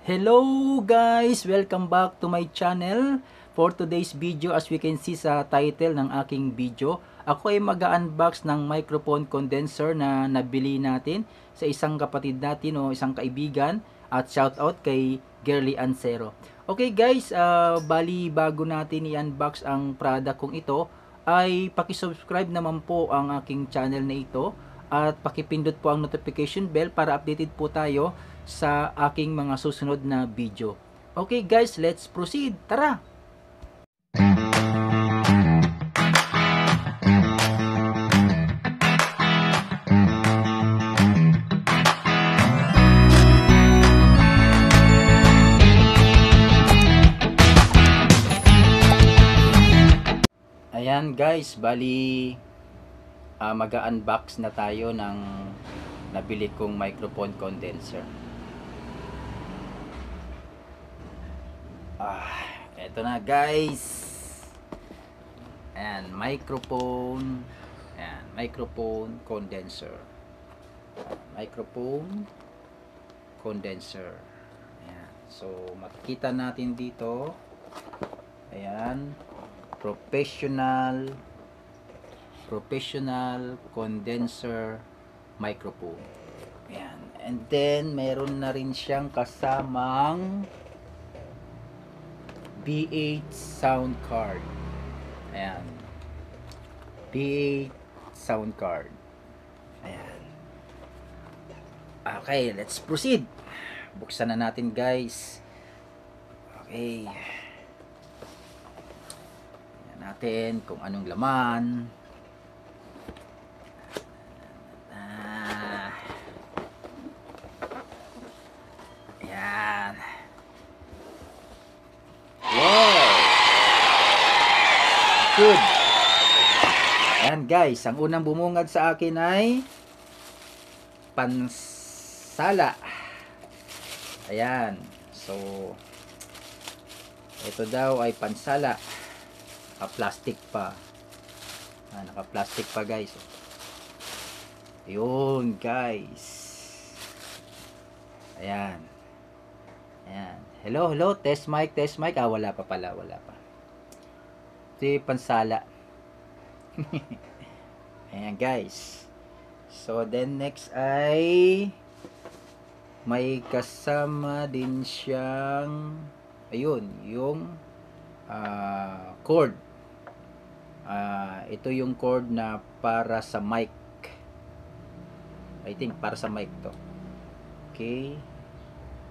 Hello guys! Welcome back to my channel. For today's video, as we can see sa title ng aking video, ako ay mag-unbox ng microphone condenser na nabili natin sa isang kapatid natin o isang kaibigan at shout out kay Girly Ansero. Okay guys, uh, bali bago natin i-unbox ang product kong ito, ay pakisubscribe naman po ang aking channel na ito at pakipindot po ang notification bell para updated po tayo sa aking mga susunod na video. Okay guys, let's proceed. Tara! Ayan guys, bali uh, mag-unbox na tayo ng nabili kong microphone condenser. Ah, eto na guys. Ayan, microphone. Ayan, microphone condenser. Microphone condenser. Ayan. So, makikita natin dito. Ayan, professional professional condenser microphone. Ayan. And then, meron na rin siyang kasamang B8 sound card. Ayan. B8 sound card. Ayan. Okay, let's proceed. Buksan na natin guys. Okay. Ayan natin kung anong laman. Ah. Ayan. Wow! Good. Ayan guys, ang unang bumungad sa akin ay pansala. Ayan. So, ito daw ay pansala. Naka-plastic pa. Ah, naka-plastic pa guys. Yun guys. Ayan. Ayan. Hello, hello. Test mic, test mic. Ah, wala pa pala, wala pa. Ito pansala. Ayan guys. So, then next ay may kasama din siyang ayun, yung uh, cord. Uh, ito yung cord na para sa mic. I think para sa mic to. Okay.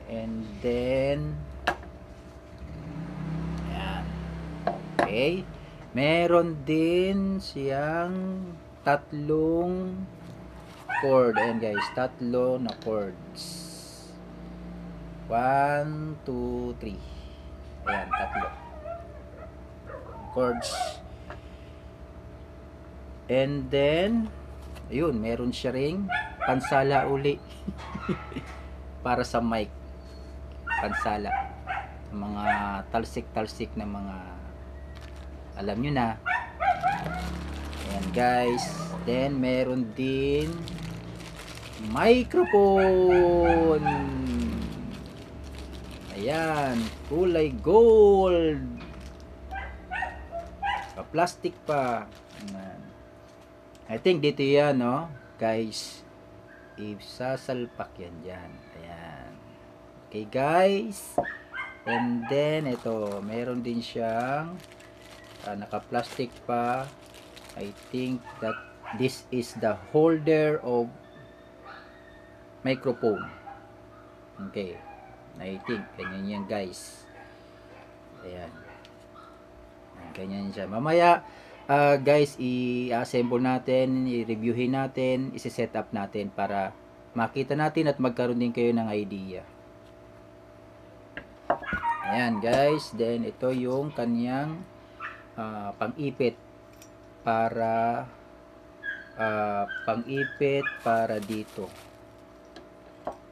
And then Ayan. Okay. Meron din siyang tatlong cord. Ayan guys, tatlo na cords. 1, 2, 3. Ayan, tatlo. Chords. And then, ayun, meron siya ring pansala uli. Para sa mic. Pansala. Mga talsik-talsik na mga alam nyo na. Ayan guys. Then, meron din microphone. Ayan, kulay gold. Sa plastic pa. Ayan. I think dito yan, no? Guys, isasalpak yan dyan. Ayan. Okay, guys. And then, ito, meron din siyang uh, naka-plastic pa. I think that this is the holder of microphone. Okay. I think, ganyan yan guys. Ayan. Ganyan siya. Mamaya, uh, guys, i-assemble natin, i-reviewin natin, isi-set up natin para makita natin at magkaroon din kayo ng idea. Ayan guys, then ito yung kanyang uh, pang-ipit para uh, pang-ipit para dito.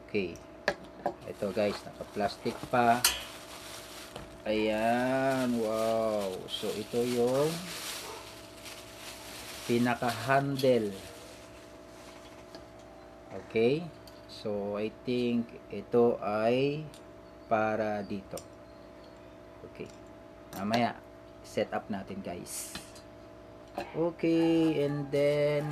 Okay. Ito guys, naka-plastic pa. Ayan, wow. So ito yung pinaka-handle. Okay? So I think ito ay para dito. Okay. Mamaya, set up natin guys. Okay, and then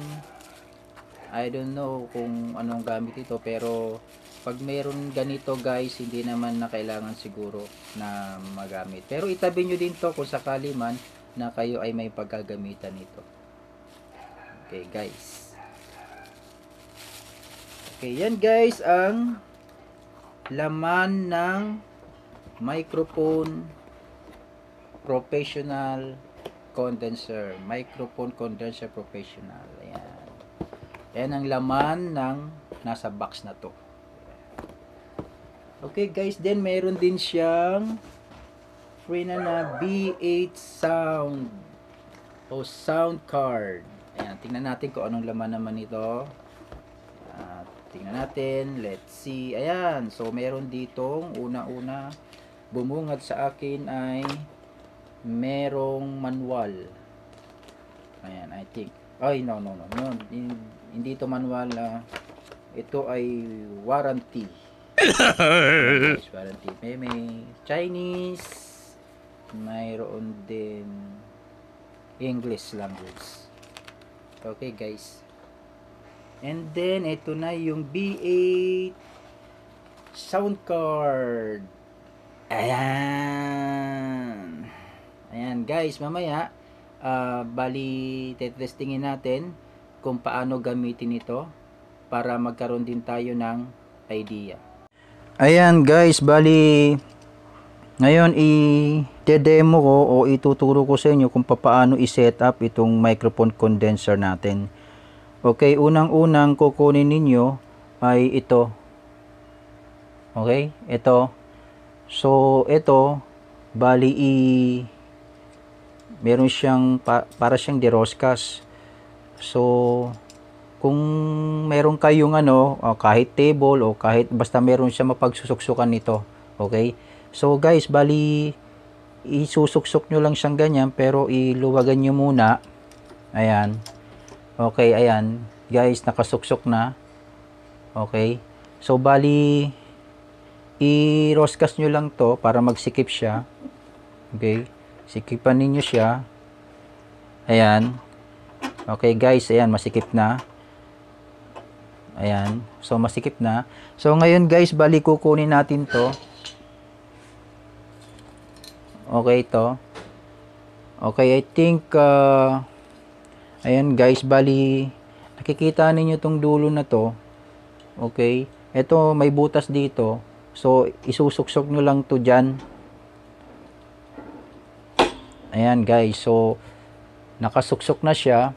I don't know kung anong gamit ito pero pag meron ganito guys, hindi naman na kailangan siguro na magamit. Pero itabi nyo din to kung sakali man na kayo ay may pagkagamitan nito. Okay guys. Okay, yan guys ang laman ng microphone professional condenser. Microphone condenser professional. Ayan. Yan ang laman ng nasa box na to. Okay guys, then meron din siyang free na na B8 sound o sound card. Ayan, tingnan natin kung anong laman naman ito. Uh, tingnan natin, let's see. Ayan, so meron ditong una-una bumungad sa akin ay merong manual. Ayan, I think. Ay, no, no, no. no. Hindi ito manual. Uh, ito ay warranty yes, warranty. May, may Chinese, mayroon din English language. Okay guys. And then, ito na yung B8 sound card. Ayan. Ayan guys, mamaya, uh, bali, tetestingin natin kung paano gamitin ito para magkaroon din tayo ng idea. Ayan guys, bali ngayon i-demo ko o ituturo ko sa inyo kung paano i-set up itong microphone condenser natin. Okay, unang-unang kukunin ninyo ay ito. Okay, ito. So, ito bali i meron siyang pa, para siyang deroscas. So, kung meron kayong ano, kahit table o kahit basta meron siya mapagsusuksukan nito. Okay? So guys, bali isusuksok nyo lang siyang ganyan pero iluwagan nyo muna. Ayan. Okay, ayan. Guys, nakasuksok na. Okay. So bali i-roscas nyo lang to para magsikip siya. Okay. Sikipan ninyo siya. Ayan. Okay guys, ayan, masikip na. Ayan. So, masikip na. So, ngayon guys, bali kukunin natin to. Okay, to. Okay, I think, uh, ayan guys, bali, nakikita ninyo tong dulo na to. Okay. Ito, may butas dito. So, isusuksok nyo lang to dyan. Ayan guys. So, nakasuksok na siya.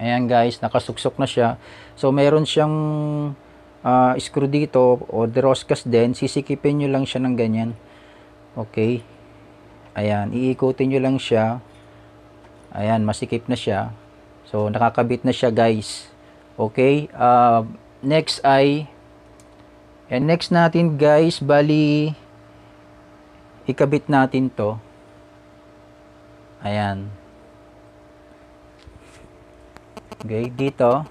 Ayan guys, nakasuksok na siya. So meron siyang uh, screw dito o deroscas din. Sisikipin nyo lang siya ng ganyan. Okay. Ayan, iikutin nyo lang siya. Ayan, masikip na siya. So nakakabit na siya guys. Okay. Uh, next ay and next natin guys, bali ikabit natin to. Ayan. Okay, dito.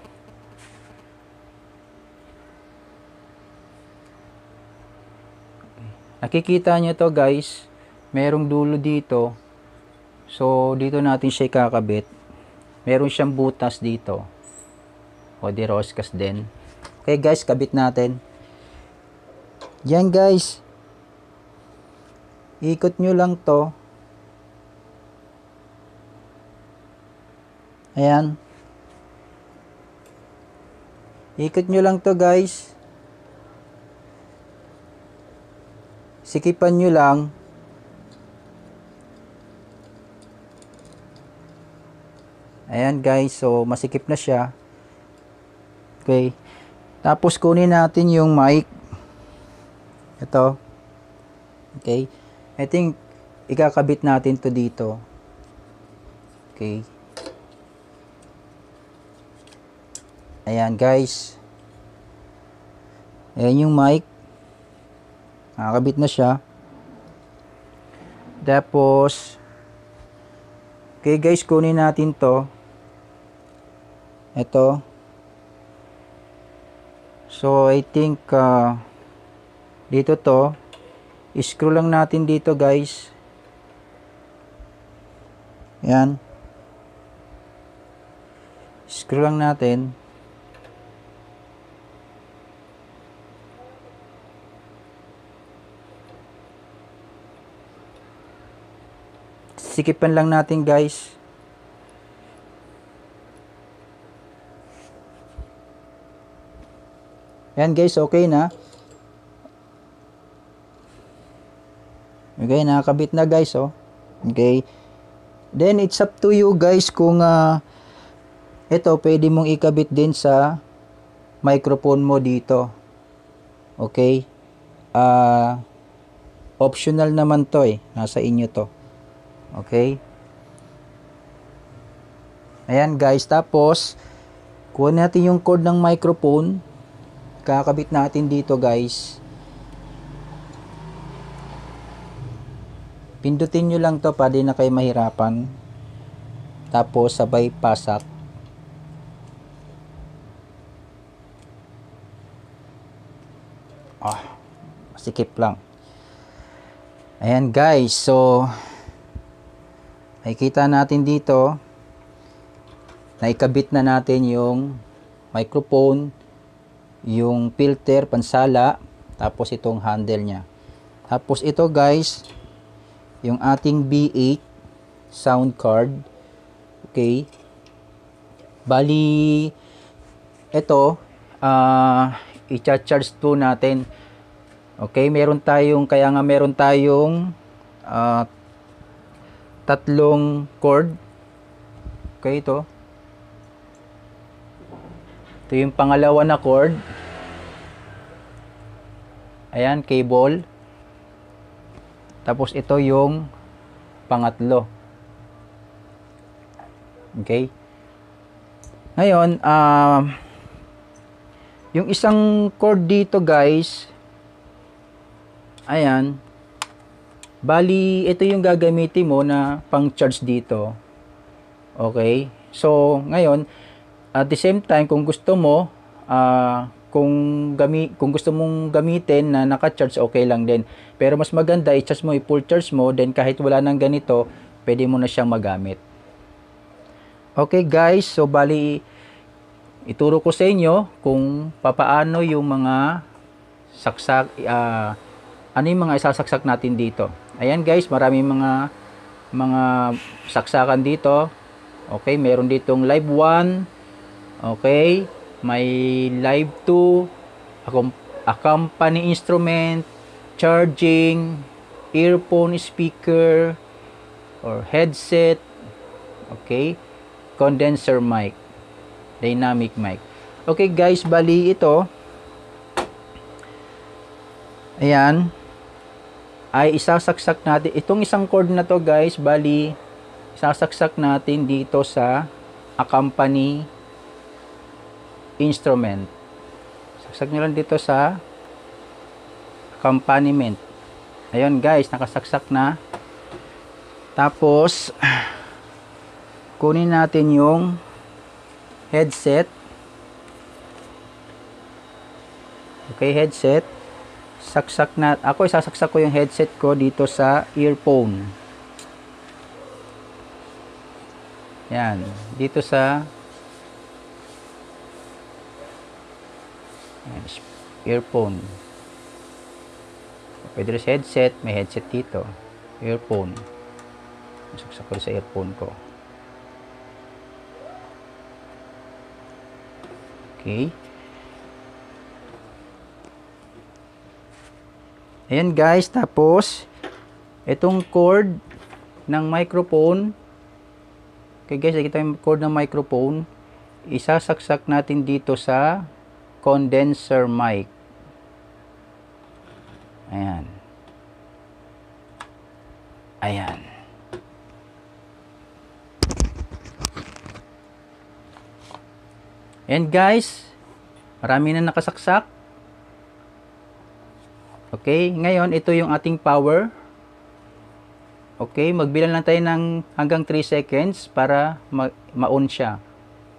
Nakikita nyo to guys. Merong dulo dito. So, dito natin siya kakabit. Meron siyang butas dito. O di roscas din. Okay guys, kabit natin. Yan guys. Ikot nyo lang to. Ayan. Ikot nyo lang to guys. Sikipan nyo lang. Ayan guys, so masikip na siya. Okay. Tapos kunin natin yung mic. Ito. Okay. I think ikakabit natin to dito. Okay. Ayan guys. Ayan yung mic. Nakakabit na siya. Tapos, okay guys, kunin natin to. Ito. So, I think, uh, Dito to. Screw lang natin dito guys. Yan. Screw lang natin. Sikipan lang natin guys. Yan guys, okay na. Okay, nakakabit na guys, oh. Okay. Then, it's up to you guys kung uh, ito, pwede mong ikabit din sa microphone mo dito. Okay. Uh, optional naman to eh. Nasa inyo to. Okay. Ayan guys, tapos, kuha natin yung cord ng microphone. Kakabit natin dito guys. Pindutin nyo lang to para di na kayo mahirapan. Tapos sabay pasak. Ah, masikip lang. Ayan guys, so nakikita natin dito naikabit na natin yung microphone, yung filter, pansala, tapos itong handle niya. Tapos ito guys, yung ating B8 sound card. Okay. Bali, ito, uh, i-charge to natin. Okay, meron tayong, kaya nga meron tayong uh, tatlong cord. Okay, ito. Ito yung pangalawa na cord. Ayan, cable. Tapos ito yung pangatlo. Okay? Ngayon, uh, yung isang cord dito guys, ayan, bali, ito yung gagamitin mo na pang charge dito. Okay? So, ngayon, at the same time, kung gusto mo, uh, kung gami kung gusto mong gamitin na naka-charge okay lang din. Pero mas maganda i-charge mo, i-full charge mo, then kahit wala nang ganito, pwede mo na siyang magamit. Okay guys, so bali ituro ko sa inyo kung papaano yung mga saksak uh, ano yung mga isasaksak natin dito. Ayan guys, maraming mga mga saksakan dito. Okay, meron ditong live 1. Okay, may live 2, accompany instrument, charging, earphone speaker, or headset, okay, condenser mic, dynamic mic. Okay guys, bali ito, ayan, ay isasaksak natin, itong isang cord na to guys, bali, isasaksak natin dito sa accompany instrument. Saksak nyo lang dito sa accompaniment. Ayun guys, nakasaksak na. Tapos, kunin natin yung headset. Okay, headset. Saksak na, ako isasaksak ko yung headset ko dito sa earphone. Yan, dito sa earphone. Pwede rin sa headset. May headset dito. Earphone. Masaksak ko sa earphone ko. Okay. Ayan guys, tapos itong cord ng microphone Okay guys, nakita yung cord ng microphone isasaksak natin dito sa condenser mic. Ayan. Ayan. And guys, marami na nakasaksak. Okay, ngayon ito yung ating power. Okay, magbilang lang tayo ng hanggang 3 seconds para ma-on siya.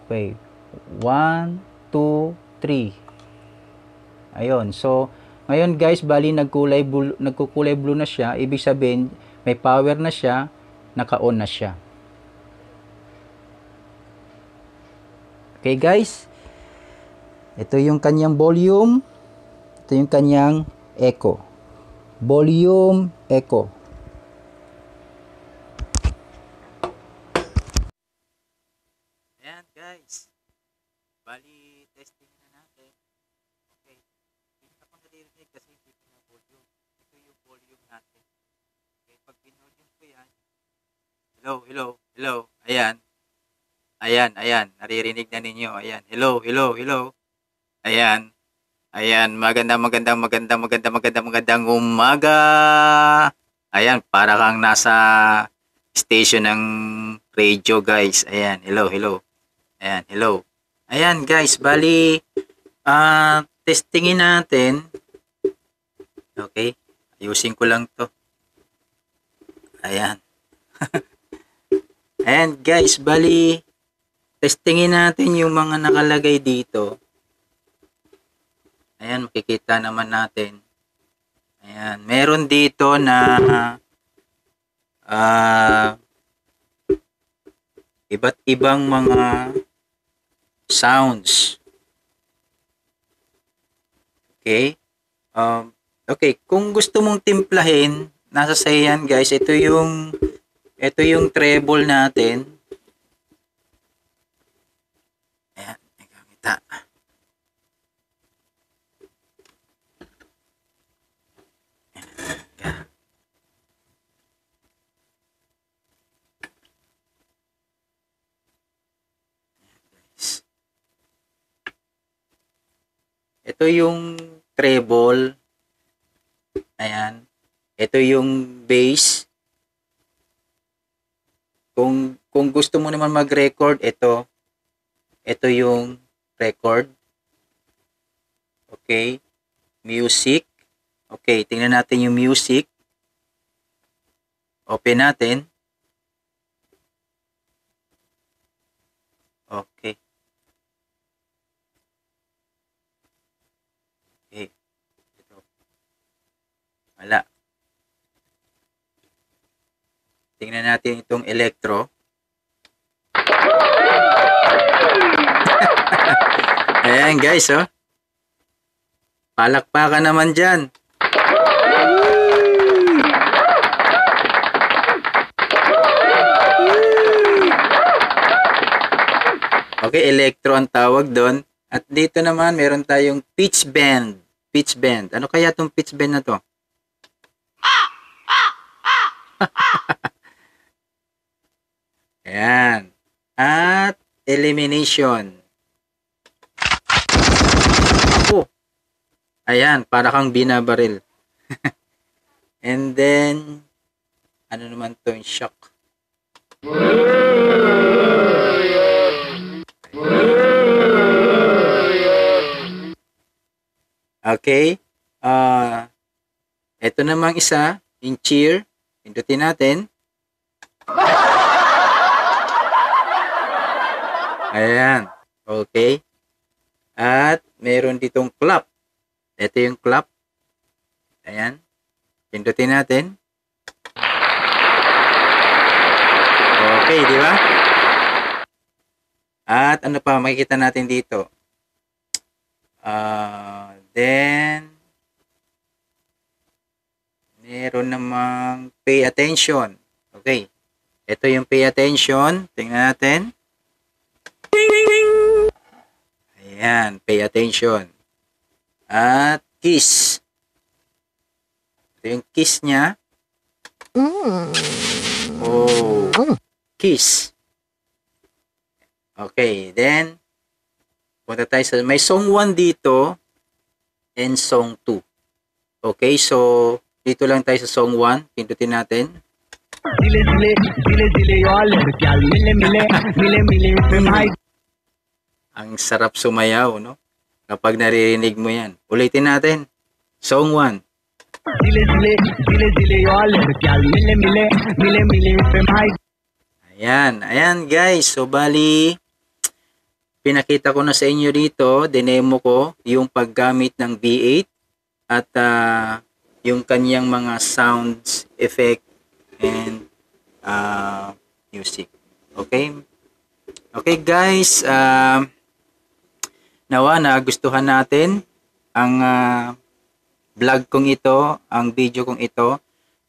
Okay, 1, 2, 3. Ayun. So, Ngayon guys, bali nagkulay blue, nagkukulay blue na siya. Ibig sabihin, may power na siya, naka-on na siya. Okay guys, ito yung kanyang volume, ito yung kanyang echo. Volume, echo. Ayan guys, bali testing na natin. Okay, hindi na po naririnig kasi hindi ko na volume. Ito yung volume natin. Okay, pag pinolium ko yan, hello, hello, hello, ayan. Ayan, ayan, naririnig na ninyo. Ayan, hello, hello, hello. Ayan. Ayan, maganda, maganda, maganda, maganda, maganda, magandang umaga. Ayan, para kang nasa station ng radio, guys. Ayan, hello, hello. Ayan, hello. Ayan, guys, bali, ah, testingin natin. Okay, ayusin ko lang to. Ayan. Ayan, guys, bali, testingin natin yung mga nakalagay dito. Ayan, makikita naman natin. Ayan, meron dito na ah iba't ibang mga sounds. Okay? Um, okay, kung gusto mong timplahin, nasa sa yan guys, ito yung ito yung treble natin. Ayan, nagamita. Ito yung treble. Ayan. Ito yung bass. Kung kung gusto mo naman mag-record, ito ito yung record. Okay. Music. Okay, tingnan natin yung music. Open natin. Okay. Okay. Ito. Wala. Tingnan natin itong electro. Ayan guys, oh. Palakpakan naman dyan. Okay, electro ang tawag doon. At dito naman, meron tayong pitch bend. Pitch bend. Ano kaya tong pitch bend na to? Ayan. At elimination. Ako. Ayan, para kang binabaril. And then, ano naman to yung shock? Okay. Ah, ito namang isa, in cheer. Pindutin natin. Ayan. Okay. At meron ditong clap. Ito yung clap. Ayan. Pindutin natin. Okay, di ba? At ano pa makikita natin dito? Ah, then meron namang pay attention. Okay. Ito yung pay attention. Tingnan natin. Ayan, pay attention. At kiss. Ito yung kiss niya. Oh, kiss. Okay, then, punta tayo sa, may song 1 dito and song 2. Okay, so, dito lang tayo sa song 1. Pindutin natin. Dile dile, dile dile yo alergial, mile mile, mile mile, mile ang sarap sumayaw, no? Kapag naririnig mo yan. Ulitin natin. Song 1. Dile dile, dile dile yol, yal mile mile, mile mile pemay. Ayan, ayan guys. So bali, pinakita ko na sa inyo dito, dinemo ko yung paggamit ng V8 at uh, yung kaniyang mga sounds, effect, and uh, music. Okay? Okay guys, uh, nawa na gustuhan natin ang ah, vlog kong ito, ang video kong ito.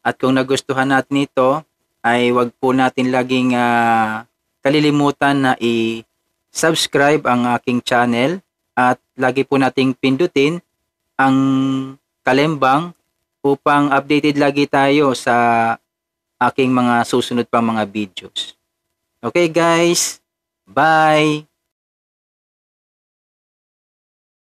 At kung nagustuhan natin ito, ay wag po natin laging ah, kalilimutan na i-subscribe ang aking channel at lagi po nating pindutin ang kalembang upang updated lagi tayo sa aking mga susunod pang mga videos. Okay guys, bye!